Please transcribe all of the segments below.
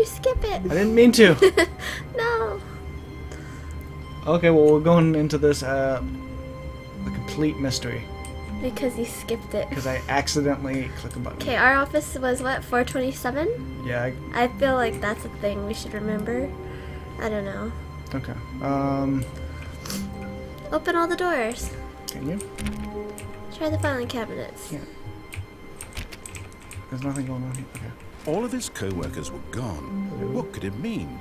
you skip it? I didn't mean to. no. Okay, well we're going into this uh, a complete mystery Because you skipped it. because I accidentally clicked a button. Okay, our office was what, 427? Yeah. I, I feel like that's a thing we should remember. I don't know. okay. Um. Open all the doors. Can you? Try the filing cabinets. Yeah. There's nothing going on here. Okay. All of his co-workers were gone. What could it mean?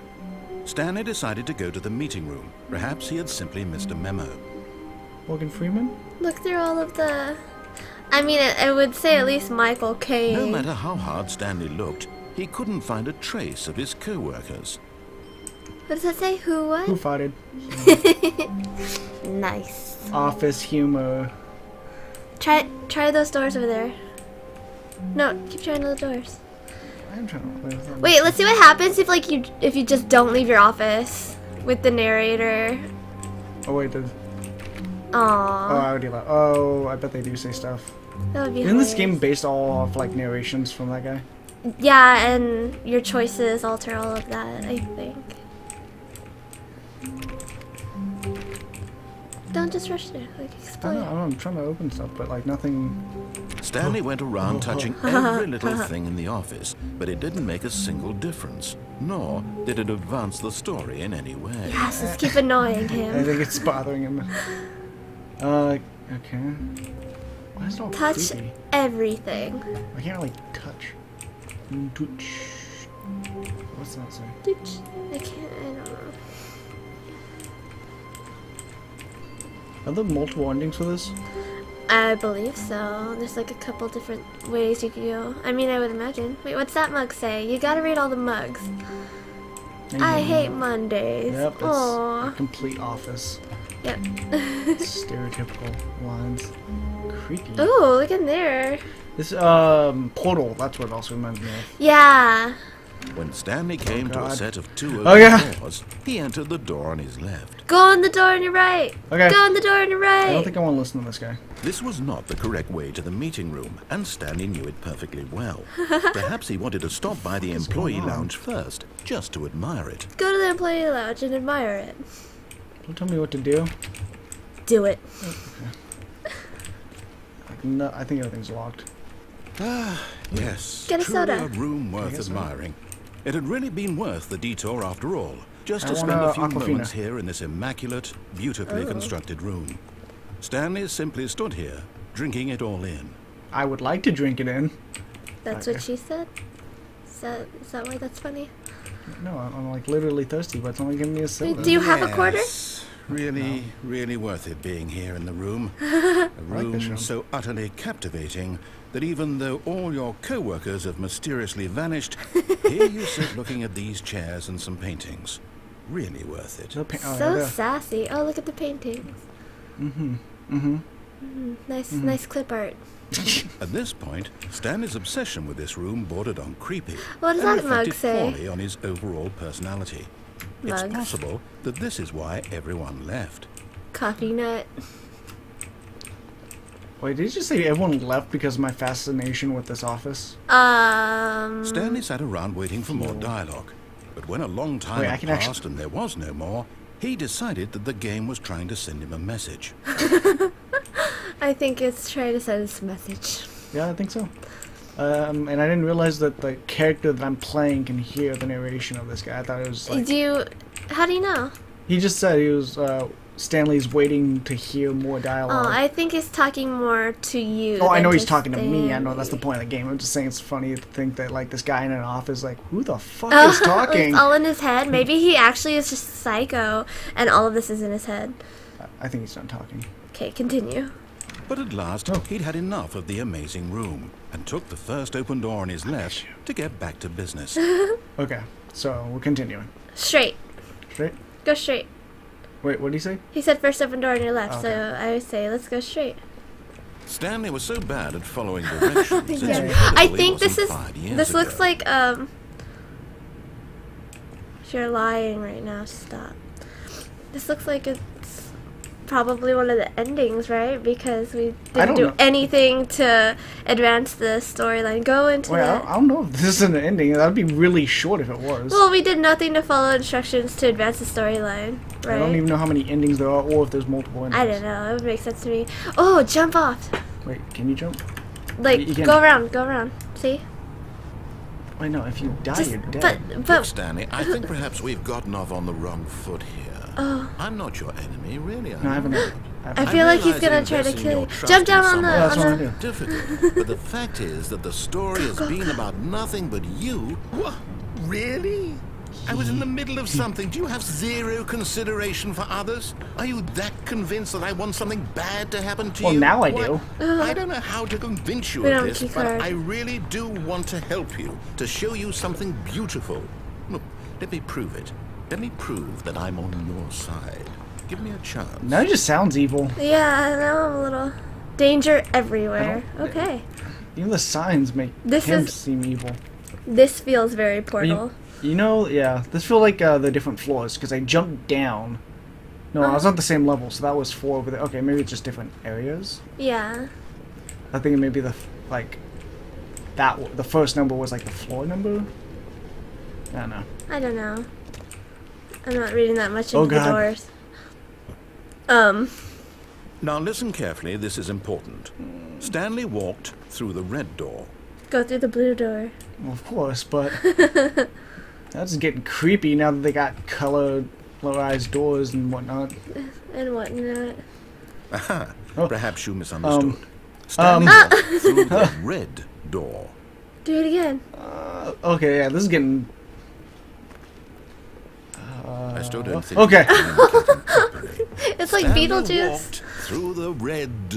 Stanley decided to go to the meeting room. Perhaps he had simply missed a memo. Morgan Freeman. Look through all of the. I mean, it, it would say at least Michael Caine. No matter how hard Stanley looked, he couldn't find a trace of his co-workers. What does that say? Who what? Who farted? Nice. Office humor. Try try those doors over there. No, keep trying those doors. I'm trying to play with them. Wait, let's see what happens if like you if you just don't leave your office with the narrator. Oh wait, there's. Oh, I already left. Oh, I bet they do say stuff. that would be. Isn't this game based all off like narrations from that guy? Yeah, and your choices alter all of that. I think. Don't just rush there. Like I don't explain. know, I don't know, I'm trying to open stuff, but like nothing. Stanley went around touching every little thing in the office, but it didn't make a single difference. Nor did it advance the story in any way. Yes, let's keep annoying him. I think it's bothering him. Uh, okay. Why is it all Touch creepy? everything. I can't really touch. Touch. What's that say? Touch. I can't. I don't know. Are there multiple endings for this? I believe so. There's like a couple different ways you could go. I mean, I would imagine. Wait, what's that mug say? You gotta read all the mugs. I hate Mondays. Yep, it's Aww. a complete office. Yep. Stereotypical lines. Creepy. Oh, look in there. This um portal. That's what it also reminds me of. Yeah. When Stanley came to a set of two open yeah. doors, he entered the door on his left. Go on the door on your right. Okay. Go on the door on your right. I don't think I want to listen to this guy. This was not the correct way to the meeting room, and Stanley knew it perfectly well. Perhaps he wanted to stop by the employee lounge first, just to admire it. Go to the employee lounge and admire it. Don't tell me what to do. Do it. Like, no, I think everything's locked. Ah, yes. Get a truly soda. a room worth admiring. so. Admiring. It had really been worth the detour after all, just I to spend a a few Aquafina. moments here in this immaculate, beautifully Oh. constructed room. Stanley simply stood here, drinking it all in. I would like to drink it in. That's Okay. what she said. Is that, is that why that's funny? No, I'm, I'm like literally thirsty, but it's only giving me a soda. Do you have a quarter? Yes, Really, really worth it being here in the room. A room this room. so utterly captivating that even though all your co-workers have mysteriously vanished, here you sit looking at these chairs and some paintings. Really worth it. So, oh, so yeah, sassy. Oh, look at the paintings. Mm-hmm. Mm-hmm. Mm, nice, nice clip art. At this point, Stanley's obsession with this room bordered on creepy. What does and that mug reflected say? poorly on his overall personality. It's possible that this is why everyone left. Coffee nut. Wait, did you say everyone left because of my fascination with this office? Um. Stanley sat around waiting for more dialogue. But when a long time Wait, I had can actu- passed and there was no more, he decided that the game was trying to send him a message. I think it's trying to send us a message. Yeah, I think so. Um, and I didn't realize that the character that I'm playing can hear the narration of this guy. I thought it was like do you? How do you know? he just said he was uh, Stanley's waiting to hear more dialogue. Oh, I think he's talking more to you. Oh, I know he's talking to me. I know that's the point of the game. I'm just saying it's funny to think that like this guy in an office, like who the fuck Oh, is talking? it's all in his head. Maybe he actually is just psycho, and all of this is in his head. I think he's done talking. Okay, continue. But at last, Oh. he'd had enough of the amazing room and took the first open door on his left to get back to business. Okay, so we're continuing. Straight. Straight. Go straight. Wait, what did he say? He said first open door on your left, so I would say let's go straight. Stanley was so bad at following directions. Yeah. I think this is. five years This looks like um. You're lying right now, stop. This looks like it's probably one of the endings, right? Because we didn't don't know. anything to advance the storyline. Go into Wait, I, that. I don't know if this is an ending. That'd be really short if it was. Well, we did nothing to follow instructions to advance the storyline, right? I don't even know how many endings there are, or if there's multiple endings. I don't know. It would make sense to me. Oh, jump off! Wait, can you jump? Like, You can- go around, go around. See? Wait, no. If you die, Just, you're dead. but, Look, but, Stanley, I think perhaps we've gotten off on the wrong foot here. Oh, I'm not your enemy, really. I'm no, I haven't. I I haven't. feel like he's gonna try to kill your you. Jump down on the, that's on what I the. do. difficult. but the fact is that the story has been about nothing but you. What? Really? I was in the middle of something. Do you have zero consideration for others? Are you that convinced that I want something bad to happen to Well, you? now I What? do. I don't know how to convince you We of this, but our- I really do want to help you, to show you something beautiful. Look, let me prove it. Let me prove that I'm on your side. Give me a chance. Now he just sounds evil. Yeah, I know I'm a little. Danger everywhere. Okay. Even the signs make This him is- seem evil. This feels very You, portal. you know, yeah. This feel like uh, the different floors because I jumped down. No, I was Uh-huh. on the same level, so that was four over there. Okay, maybe it's just different areas. Yeah. I think maybe the like that w- the first number was like the floor number. I don't know. I don't know. I'm not reading that much into Oh, the doors. Um. Now listen carefully, this is important. Stanley walked through the red door. Go through the blue door. Well, of course, but that's getting creepy now that they got colored, colorized doors and whatnot. And whatnot. Aha, Oh. perhaps you misunderstood. Um, Stanley um, walked through the red door. Do it again. Uh, okay, yeah, this is getting. Uh, I still don't think Okay. you're communicating properly. It's like Stanley Beetlejuice. through the red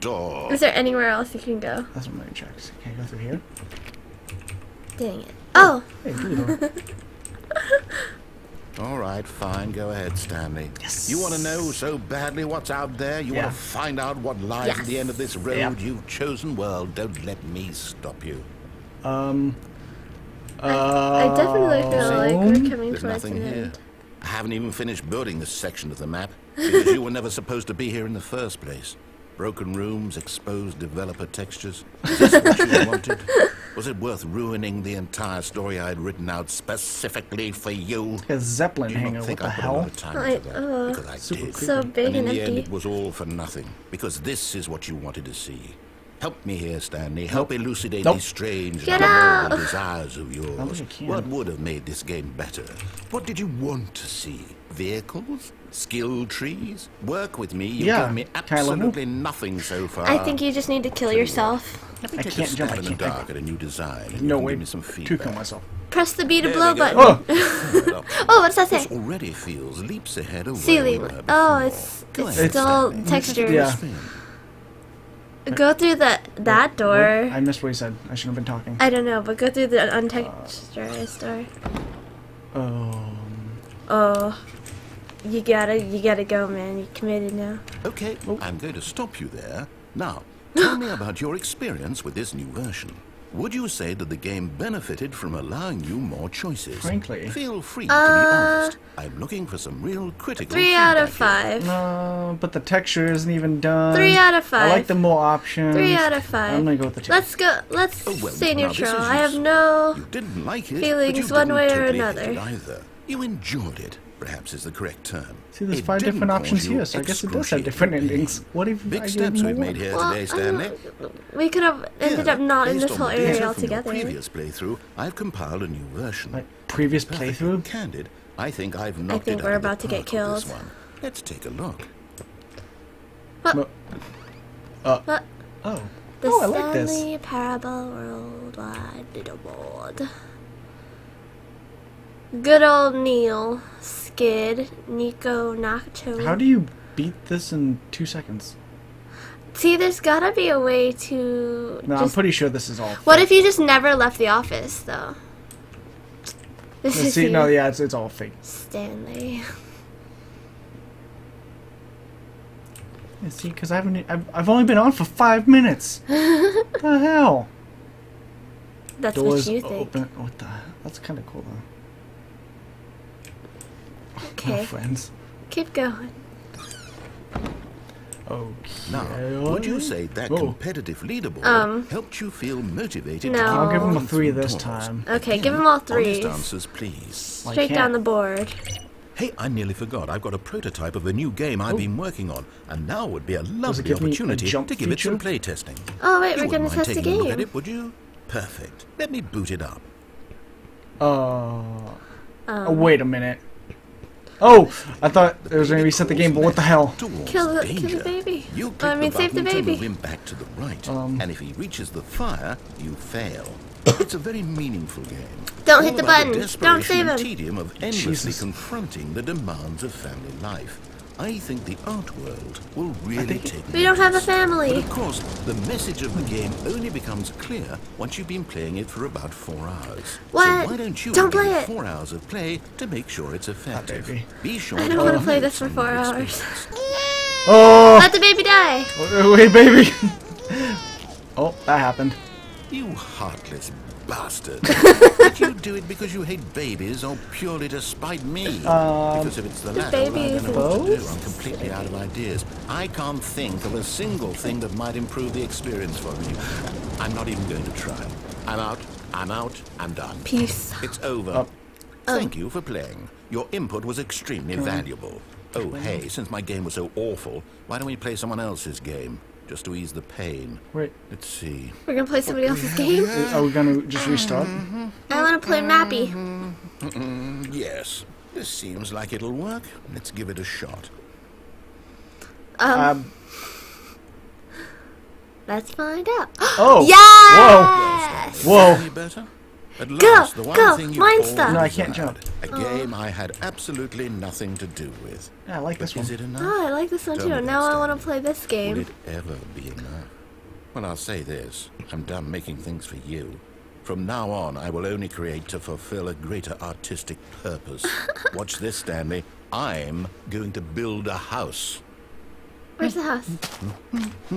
door. Is there anywhere else you can go? That's what my checks. Can I go through here? Dang it. Oh! Hey. All right, fine. Go ahead, Stanley. Yes. You want to know so badly what's out there? You Yeah. want to find out what lies at the end of this road Yeah. you've chosen? Well, don't let me stop you. Um. I, I definitely feel like we're coming There's towards nothing an here. end. I haven't even finished building this section of the map because you were never supposed to be here in the first place. Broken rooms, exposed developer textures. Is this what you wanted? Was it worth ruining the entire story I had written out specifically for you? A Zeppelin Do hanger. not What think the I put a hell? lot time I- into that uh, because I did. So big and in and the end, it was all for nothing because this is what you wanted to see. Help me here, Stanley. Help elucidate Nope. these strange Get out! desires of yours. don't think I can. What would have made this game better? What did you want to see? Vehicles? Skill trees? Work with me. You've Yeah, given me absolutely nothing so far. I think you just need to kill yourself. Let I can't jump, I in the can't- dark at a new design. and No way. Give me some To kill myself. Press the B to There blow button. Oh, Right up. Oh, what's that This say? already feels leaps ahead of See, where we Lee. were Oh, before. it's it's still Stanley. textures. Yeah. Spin. Go through the that door. I missed what he said. I shouldn't have been talking. I don't know, but go through the untexturized door. Um. Oh, you gotta, you gotta go, man. You committed now. Okay, Oh. I'm going to stop you there. Now, tell me about your experience with this new version. Would you say that the game benefited from allowing you more choices? Frankly. Feel free to Uh, be honest. I'm looking for some real critical Three out of feedback here. five. No, but the texture isn't even done. Three out of five. I like the more options. Three out of five. I'm gonna go with the two. Let's go. Let's Oh, well, stay now this neutral. is I have useful. no. You didn't like it, feelings but you one didn't way or totally hate another. it either. You enjoyed it, perhaps is the correct term. See, there's It five different options here, so I guess it does have different pain. endings. What if I Big gave steps we've made here Well, today, Stanley. uh, we could have ended Here, up not in this whole the area data from your altogether. previous playthrough, I've compiled a new version. Like previous Perfectly playthrough? Candid, I think I've knocked think it we're out of the about to get park this killed. one. Let's take a look. No. Uh. What? Oh. The oh, I like this. Parable Worldwide Leaderboard. Good old Neil, Skid, Nico, Nacho. How do you beat this in two seconds? See, there's gotta be a way to. No, I'm pretty sure this is all. What fake. if you just never left the office, though? This Let's is see, you, no, yeah, it's, it's all fake. Stanley. Yeah, see, because I haven't, I've, I've only been on for five minutes. what the hell? That's Doors what you think. open. What the? That's kind of cool though. No Okay, friends. keep going. Okay. Now, would you say that Oh. competitive leaderboard Um, helped you feel motivated? no. I'll give him a three this time. Okay, Again, give him all honest threes. answers, please. Straight down the board. Hey, I nearly forgot. I've got a prototype of a new game I've been working on, and now would be a lovely give a opportunity to give it some feature? playtesting. Oh wait, You we're wouldn't gonna mind test the taking a look at it, would you? Perfect. Let me boot it up. Uh, Um, oh, wait a minute. Oh, I thought it was going to reset the game, but what the hell? Kill the- kill the baby. You click I mean, the save the button to baby. move him back to the right, Um. and if he reaches the fire, you fail. it's a very meaningful game. Don't All hit the about button. Don't desperation save and him. tedium of endlessly Jesus. confronting the demands of family life. I think the art world will really think- take. We don't have a notice. But family. of course, the message of the game only becomes clear once you've been playing it for about four hours. What? So why don't you Don't play it it. four hours of play to make sure it's ah, effective? baby. Be sure I don't wanna play this for four hours. Oh, Let the baby die. wait, baby. oh, that happened. You heartless bastard. Did you do it because you hate babies or purely to spite me? Um, because if it's the latter, I don't know what to do. I'm completely out of ideas. I can't think of a single thing that might improve the experience for you. I'm not even going to try. I'm out. I'm out. I'm done. Peace. It's over. Oh. Thank you for playing. Your input was extremely valuable. Oh, hey, since my game was so awful, why don't we play someone else's game? Just to ease the pain. Wait, Let's see. We're gonna play somebody else's game. are we going to just restart? I wanna play Mappy. Yes, this seems like it'll work. Let's give it a shot. Um, Um, let's find out. oh. Yes! Whoa. Any better? At last, the one go, thing you mine stuff. No, I can't desired. jump. A game I had absolutely nothing to do with. Yeah, I like this But is one. it enough? Oh, I like this one Tell too. Now I wanna play this game. Will game. it ever be enough? Well, I'll say this. I'm done making things for you. From now on, I will only create to fulfill a greater artistic purpose. Watch this, Stanley. I'm going to build a house. Where's the house?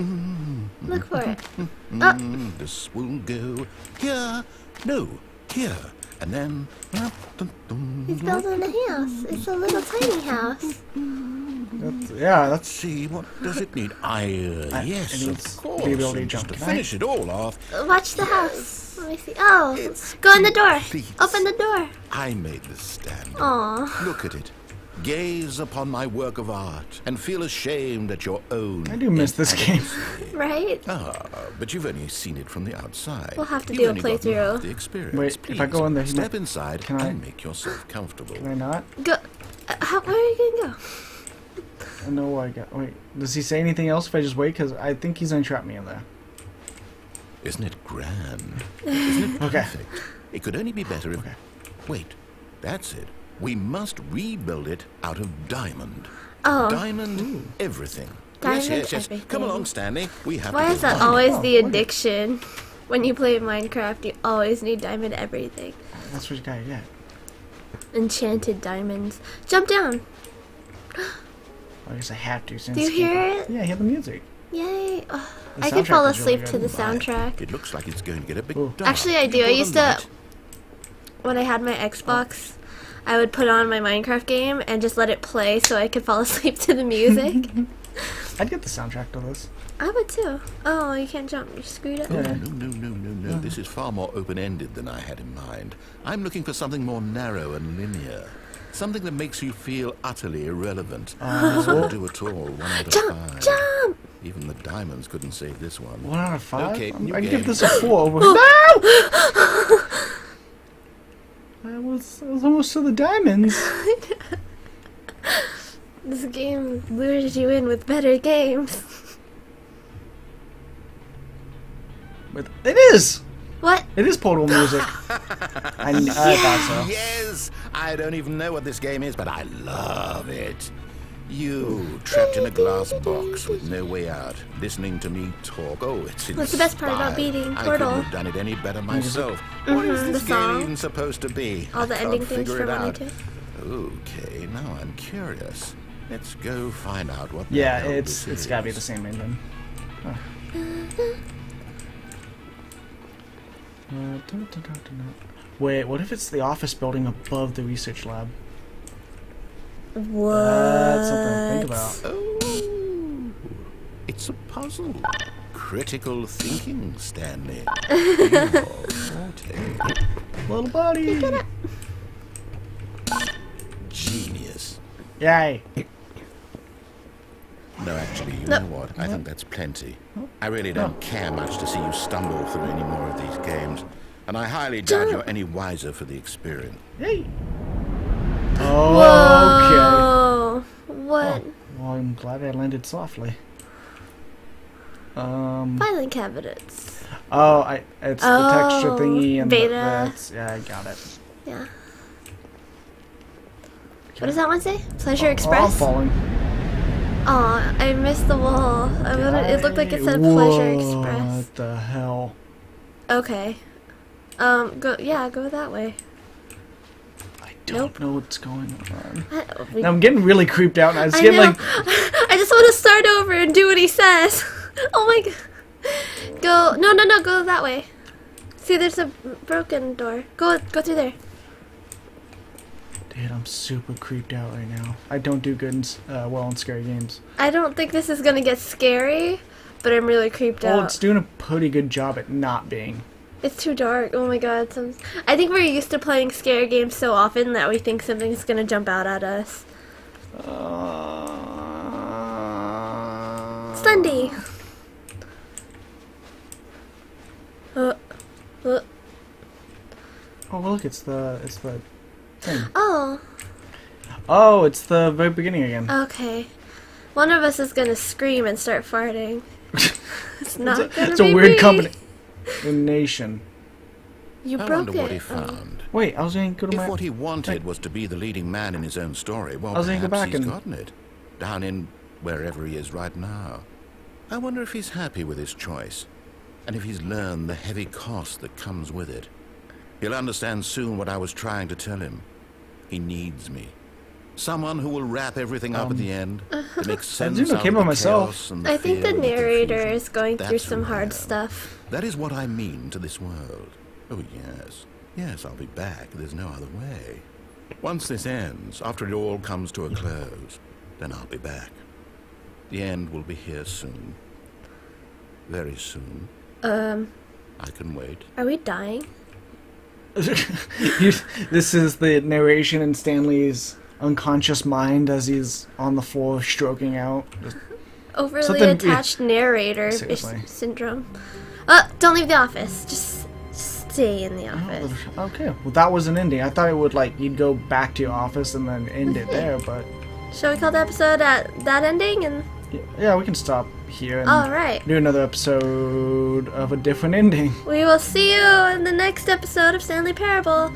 Look for it. Oh, Mm, this will go here. No, here. And then. he's building a house. It's a little tiny house. That's, yeah, that's. See, what does it need? I, uh, I- yes, of course. the ability to and jump. To finish it all off, Watch the house. Let me see. Oh, It's go in the door. complete. Open the door. I made the stand. Aw. Look at it. Gaze upon my work of art and feel ashamed at your own. I do miss this game. Right? Ah, but you've only seen it from the outside. We'll have to You've do a playthrough. The experience. Wait, if I go in there, step inside Can I- and make yourself comfortable. Can I not? Go. Uh, how, where are you gonna go? I know where I got. Wait, does he say anything else if I just wait? Because I think he's going to trap me in there. Isn't it grand? Isn't it Okay. perfect? It could only be better if. Okay. Wait, that's it. We must rebuild it out of diamond. Oh, Diamond everything. Diamond yes, yes, yes. Come along, Stanley. We have why to is go that always Oh, the what? addiction? When you play Minecraft, you always need diamond everything. That's what you gotta get. Enchanted diamonds. Jump down. I guess I have to. Since Do you hear it? Yeah, I hear the music. Yay. Oh, The I could fall is really asleep to good. the soundtrack. It looks like it's going to get a bit dark. Actually, I You do. I used to- When I had my Xbox, I would put on my Minecraft game and just let it play so I could fall asleep to the music. I'd get the soundtrack to this. I would too. Oh, you can't jump. You're screwed up. Yeah. No, no, no, no, no. This is far more open-ended than I had in mind. I'm looking for something more narrow and linear. Something that makes you feel utterly irrelevant. Uh, this won't do at all. One out of Jump, five. jump! Even the diamonds couldn't save this one. One out of five. Okay, I'm- new I'd game. give this a four. Oh. no! I was, I was almost to the diamonds. This game lures you in with better games. But it is. What? It is Portal music. I, kn- I thought so. Yes! I don't even know what this game is, but I love it. You, trapped in a glass box with no way out, listening to me talk. Oh, it's What's the best part about inspiring. beating I Portal? couldn't have done it any better myself. What is this the game song. even supposed to be? All the I can't ending themes figure for it out. Okay, now I'm curious. Let's go find out what. the Yeah, hell it's this it's gotta be the same engine. Huh. Uh, dun, dun, dun, dun, dun. Wait, what if it's the office building above the research lab? What? That's something to think about. Oh, it's a puzzle. Critical thinking, Stanley. Your forte. Little buddy. Genius. Yay. No, actually, you No. know what? I think that's plenty. I really don't care much to see you stumble through any more of these games. And I highly doubt you're any wiser for the experience. Yay. Okay. Whoa. What? Well, I'm glad I landed softly. Um. Filing cabinets. Oh, I. It's the texture Oh, thingy and the- beta. that's yeah, I got it. Yeah. What does that one say? Pleasure Oh, I'm Express? falling. Aw, I missed the wall. I wanted, it looked like it said Pleasure Express. What the hell? Okay. Um, go, yeah, go that way. I don't Nope. know what's going on. I, now I'm getting really creeped out, and I was I getting know. like, I just want to start over and do what he says. oh my god. Go, no, no, no, go that way. See, there's a broken door. Go, go through there. dude, I'm super creeped out right now. I don't do good in, uh, well in scary games. I don't think this is gonna get scary, but I'm really creeped Well, out. it's doing a pretty good job at not being. It's too dark. Oh my god. Some... I think we're used to playing scare games so often that we think something's gonna jump out at us. Uh, Sunday. Uh, uh, Oh, look, it's the it's the thing. oh, Oh, it's the very beginning again. okay. One of us is gonna scream and start farting. It's not it's a, gonna it's a weird me. company. The nation. You I broke wonder what he. Found. Wait, I was going to go to If my. what he wanted was to be the leading man in his own story, well, I go perhaps back he's and- gotten it. Down in wherever he is right now. I wonder if he's happy with his choice, and if he's learned the heavy cost that comes with it. He'll understand soon what I was trying to tell him. He needs me. Someone who will wrap everything up at the end to make sense doing out okay of by the myself. chaos and the I think the narrator confusion. is going through some hard stuff. That is what I mean to this world. Oh, yes. Yes, I'll be back. There's no other way. Once this ends, after it all comes to a close, then I'll be back. The end will be here soon. Very soon. Um, I can wait. are we dying? This is the narration in Stanley's unconscious mind as he's on the floor stroking out. Just- Overly Something- attached narrator syndrome. Uh, don't leave the office. Just stay in the office. Okay, well that was an ending. I thought it would like you'd go back to your office and then end it there, but Shall we call the episode at that ending? And yeah, we can stop here and all right, do another episode of a different ending. we will see you in the next episode of Stanley Parable.